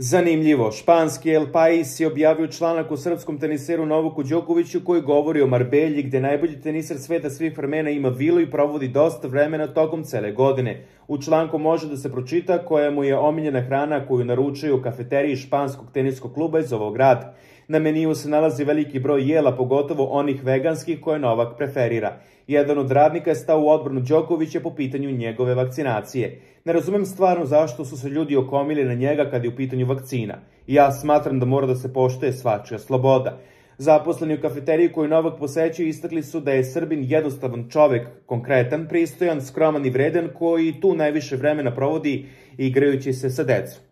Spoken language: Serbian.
Zanimljivo, španski El Pais je objavio članak o srpskom teniseru Novoku Đokoviću koji govori o Marbelji gde najbolji teniser sveta svih vremena ima vilu i provodi dosta vremena tokom cele godine. U članku može da se pročita koja mu je omiljena hrana koju naručuju u kafeteriji španskog teniskog kluba iz ovog grada. Na meniju se nalazi veliki broj jela, pogotovo onih veganskih koje Novak preferira. Jedan od radnika je stao u odbranu Đokovića po pitanju njegove vakcinacije. Ne razumem stvarno zašto su se ljudi okomili na njega kad je u pitanju vakcina. Ja smatram da mora da se poštoje svačija sloboda. Zaposleni u kafeteriji koju Novak posećuje istakli su da je Srbin jednostavan čovek, konkretan, pristojan, skroman i vreden koji tu najviše vremena provodi igrajući se sa decom.